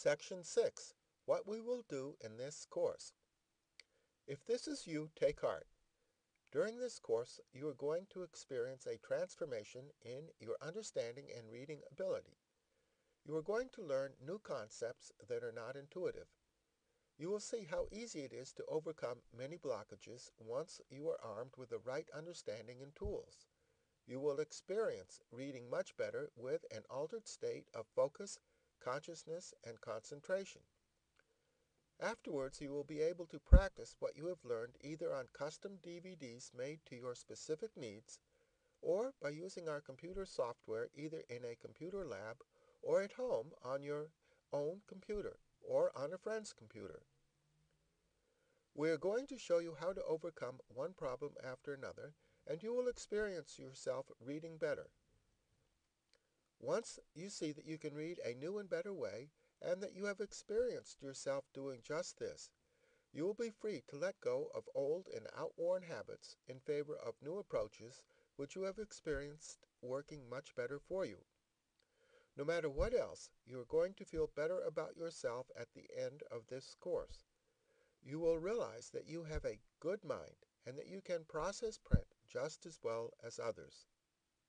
Section 6 What We Will Do in This Course. If this is you, take heart. During this course, you are going to experience a transformation in your understanding and reading ability. You are going to learn new concepts that are not intuitive. You will see how easy it is to overcome many blockages once you are armed with the right understanding and tools. You will experience reading much better with an altered state of focus, consciousness, and concentration. Afterwards, you will be able to practice what you have learned either on custom DVDs made to your specific needs or by using our computer software either in a computer lab or at home on your own computer or on a friend's computer. We are going to show you how to overcome one problem after another, and you will experience yourself reading better. Once you see that you can read a new and better way, and that you have experienced yourself doing just this, you will be free to let go of old and outworn habits in favor of new approaches which you have experienced working much better for you. No matter what else, you are going to feel better about yourself at the end of this course. You will realize that you have a good mind and that you can process print just as well as others.